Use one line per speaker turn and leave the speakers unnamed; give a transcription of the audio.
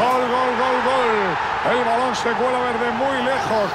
Gol, gol, gol, gol. El balón se cuela verde muy lejos.